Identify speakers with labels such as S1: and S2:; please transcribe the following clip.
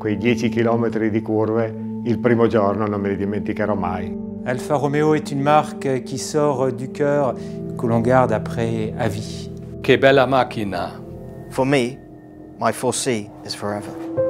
S1: Quei 10 km di curve, il primo giorno non me li dimenticherò mai.
S2: Alfa Romeo è una marca che sort du cœur, che l'on garde après à vie.
S3: Che bella macchina!
S4: For me, my 4C is forever.